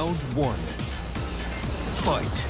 Round one. Fight.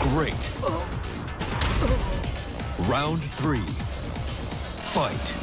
Great round three fight.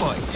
Fight.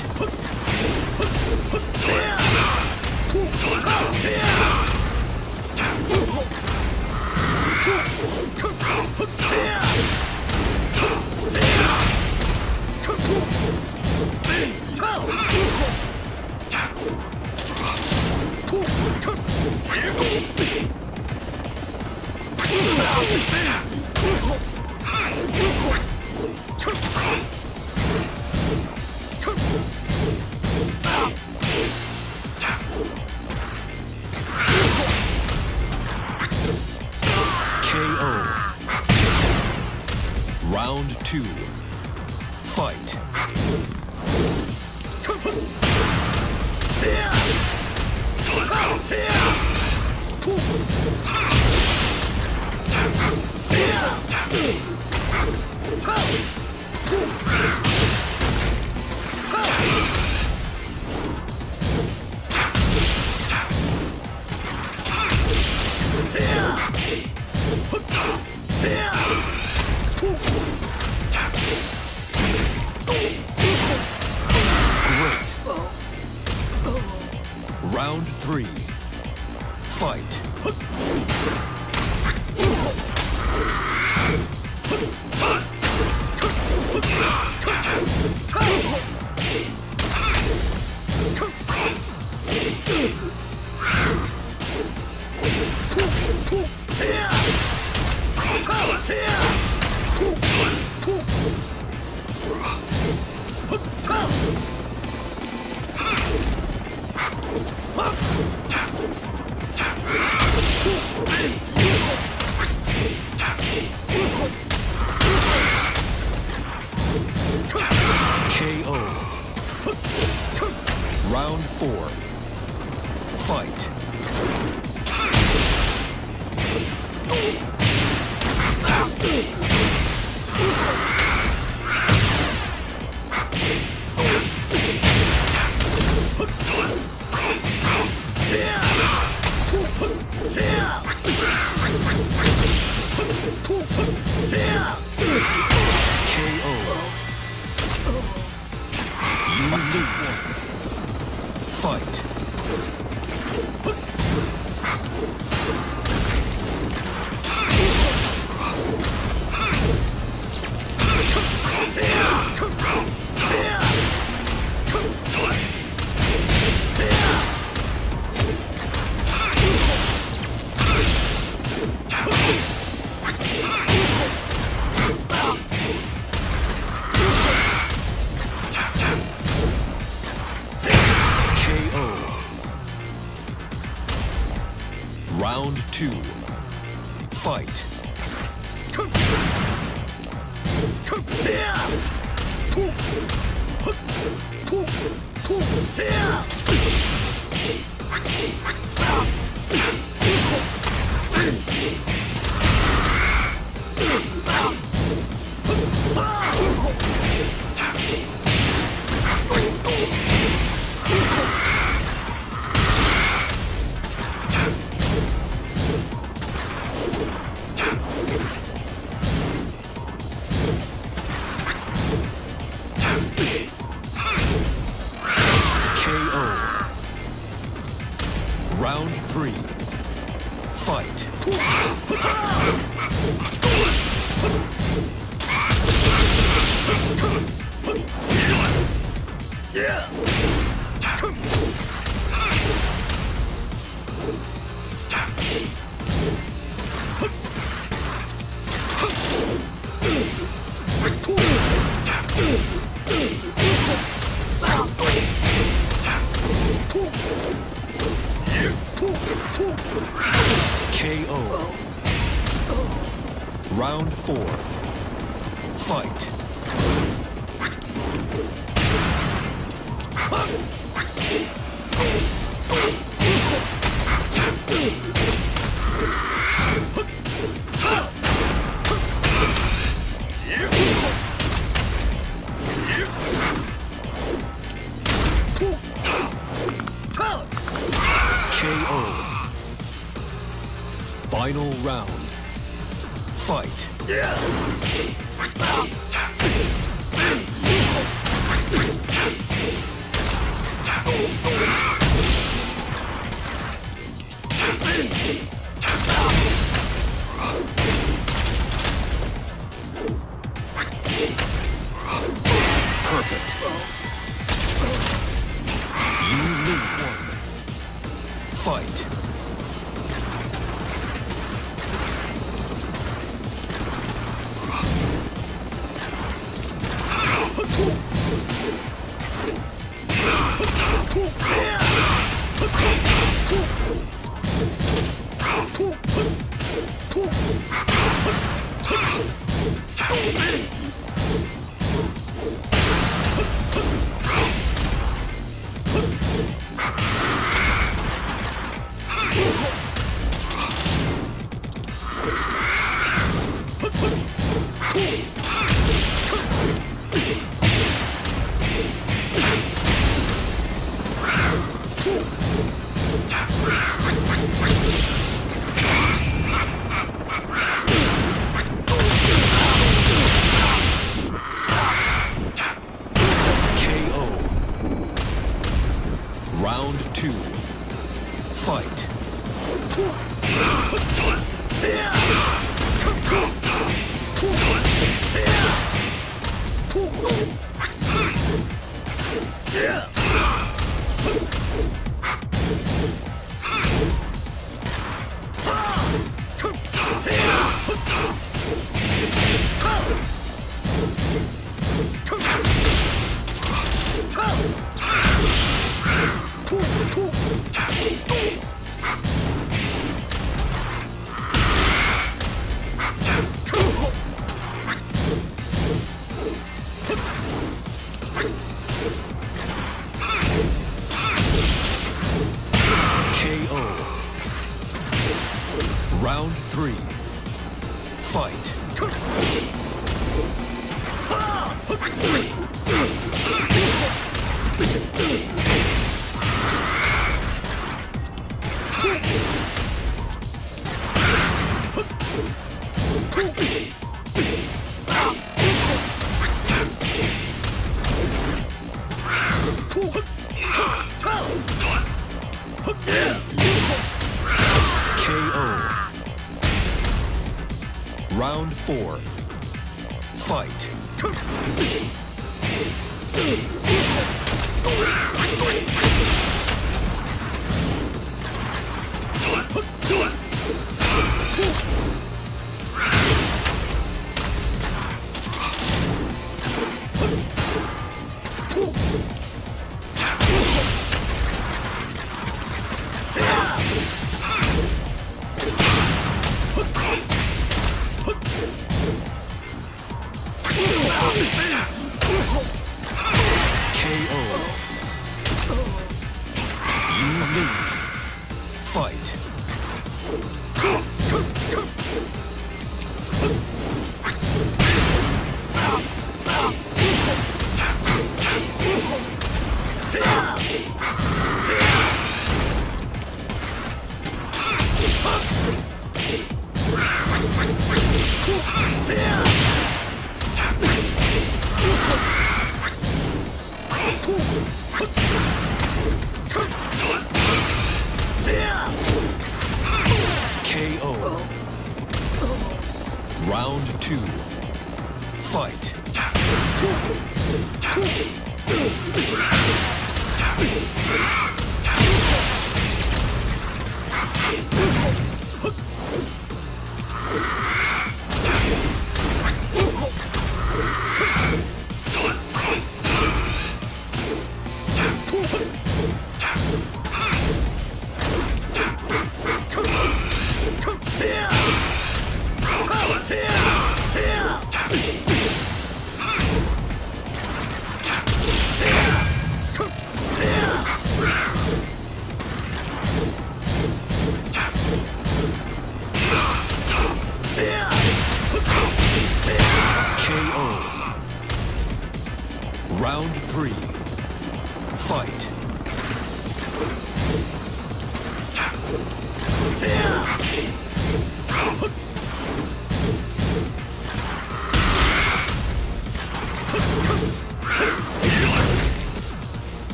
KO.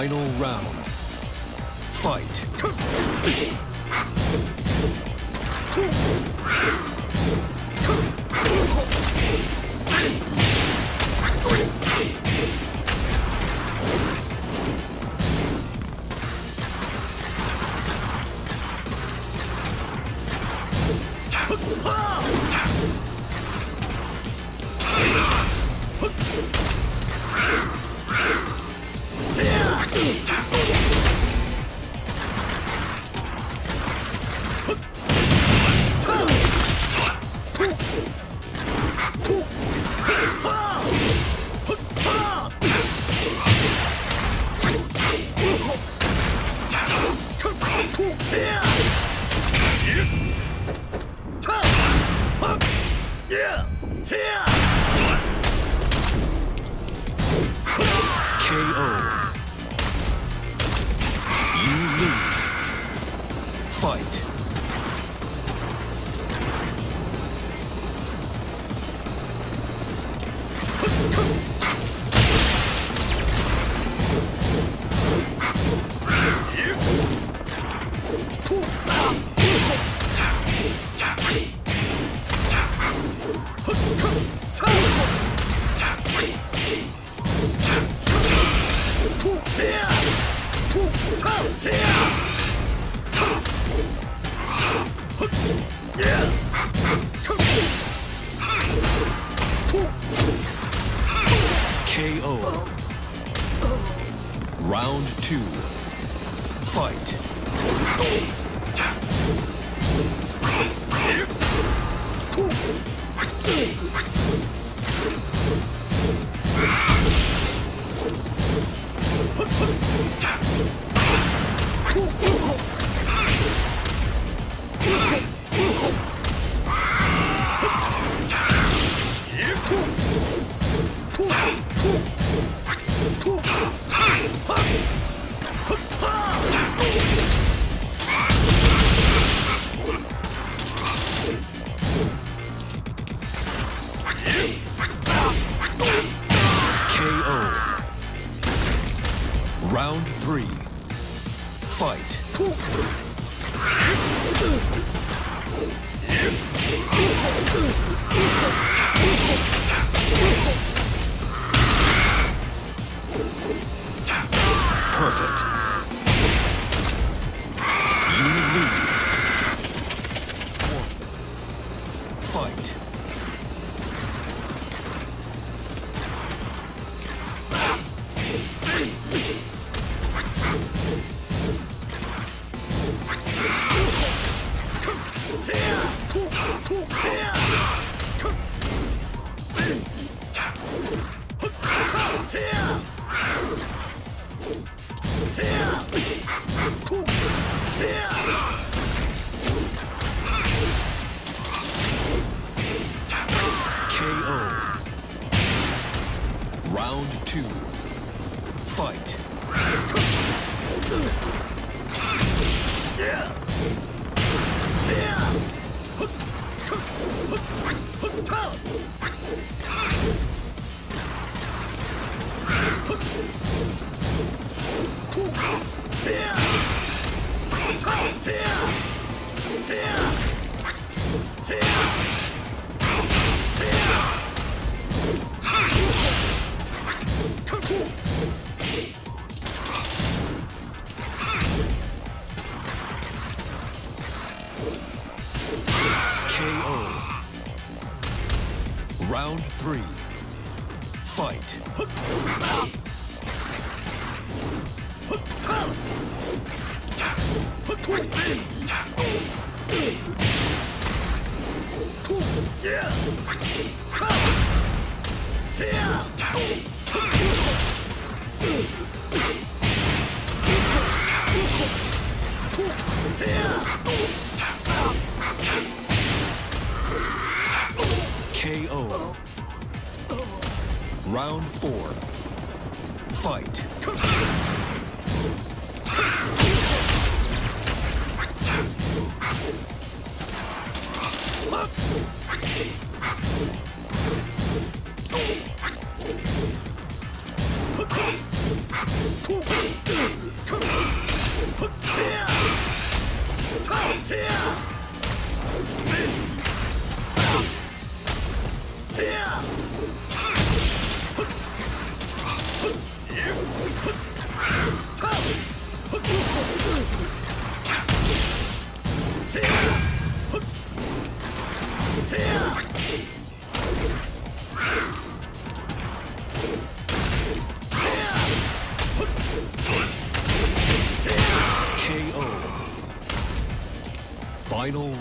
Final round. Fight. Round two. Fight. KO.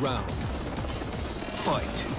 Round. Fight.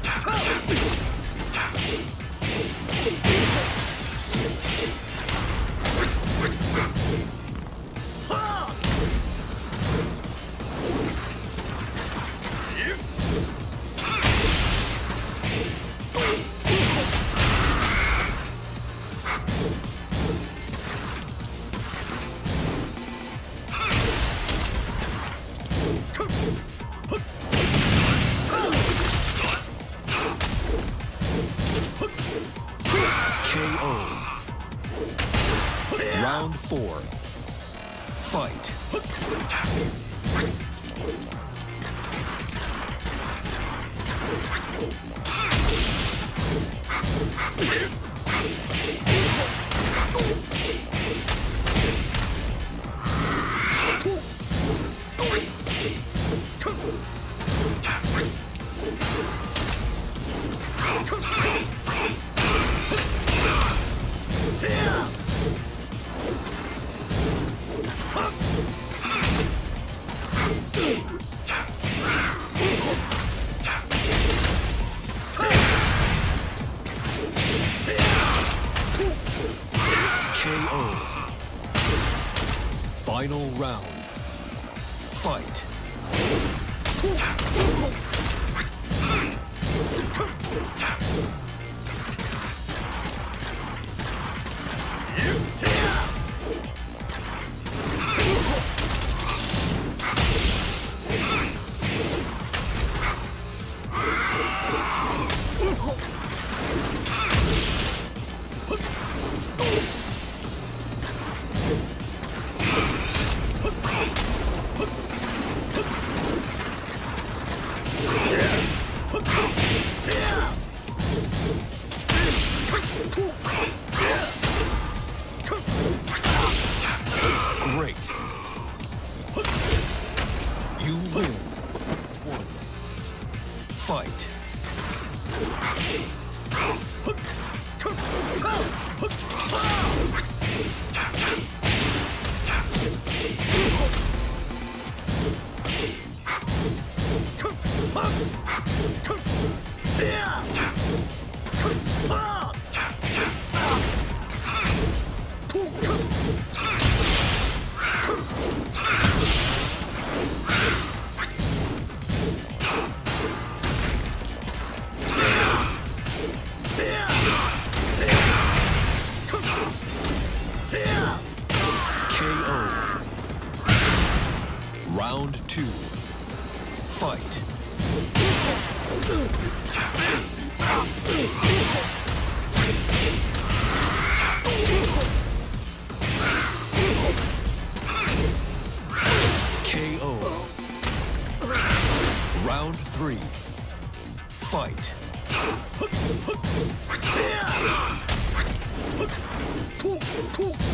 KO.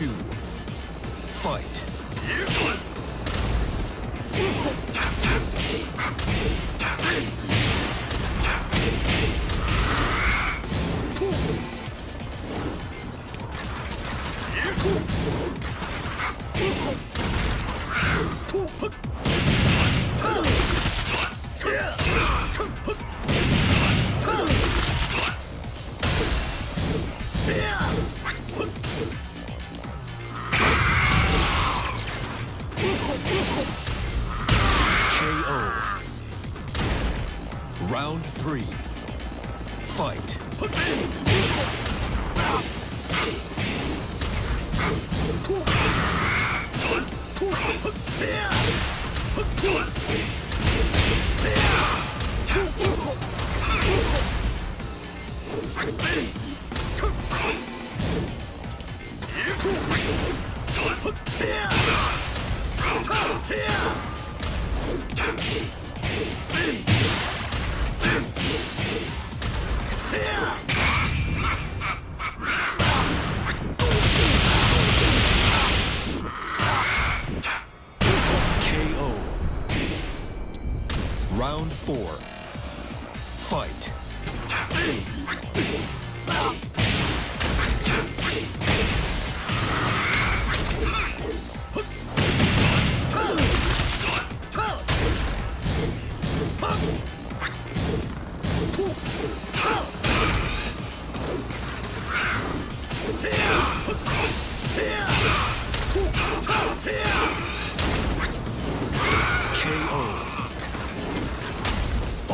Two. Fight.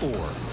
four.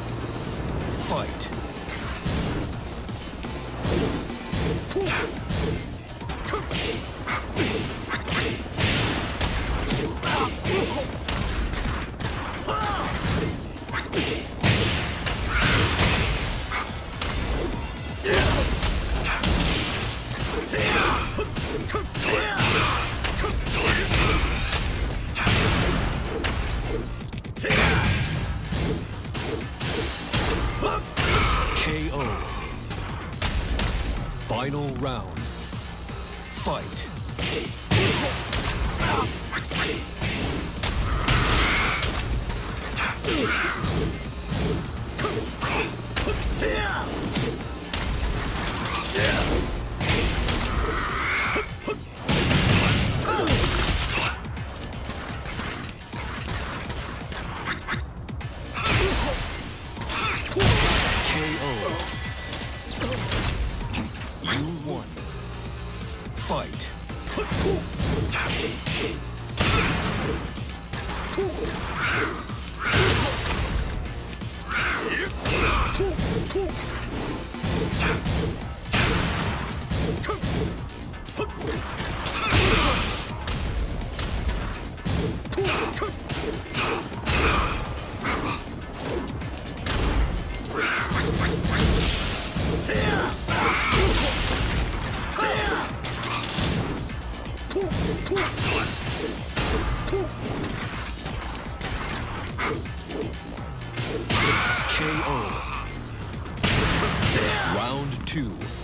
KO. Round two.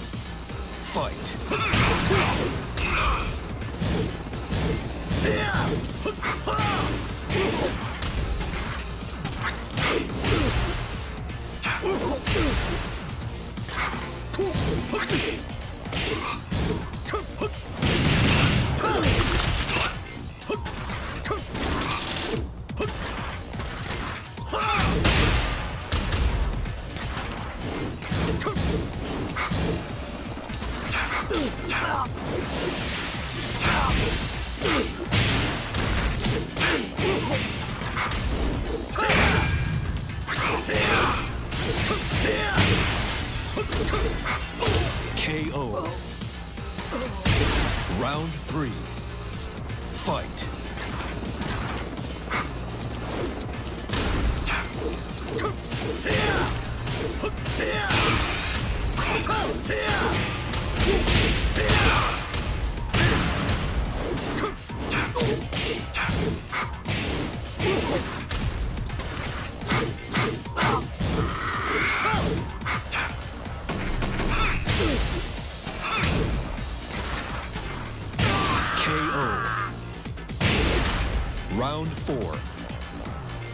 Four.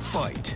Fight.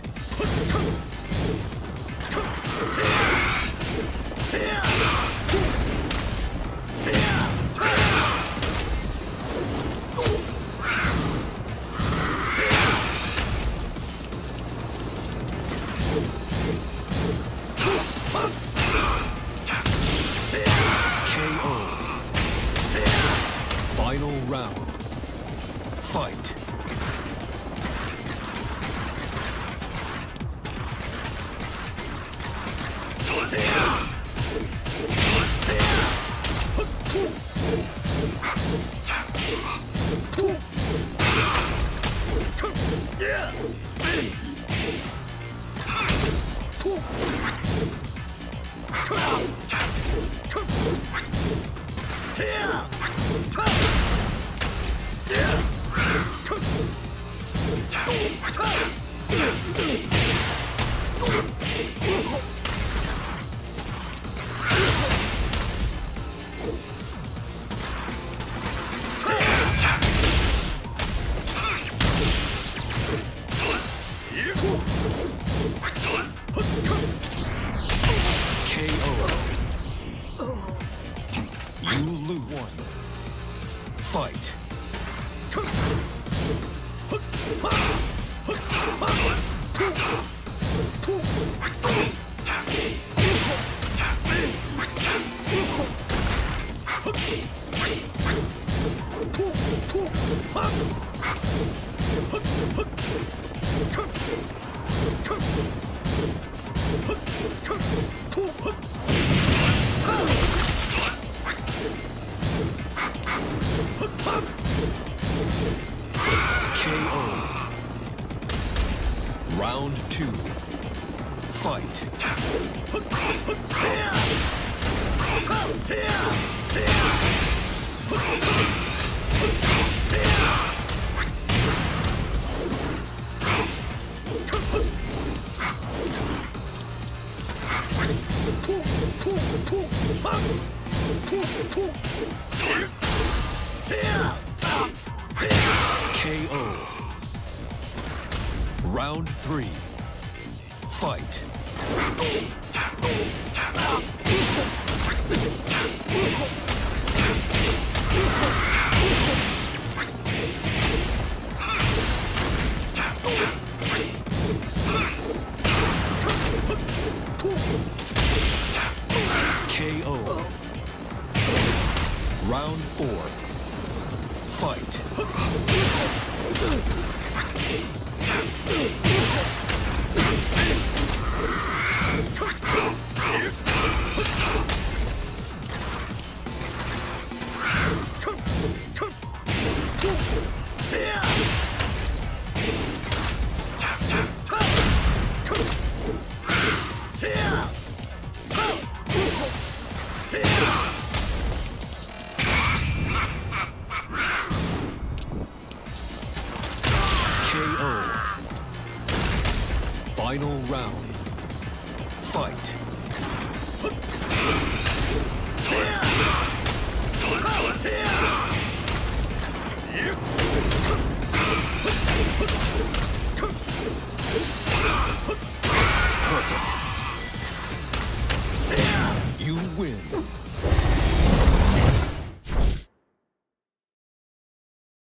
KO.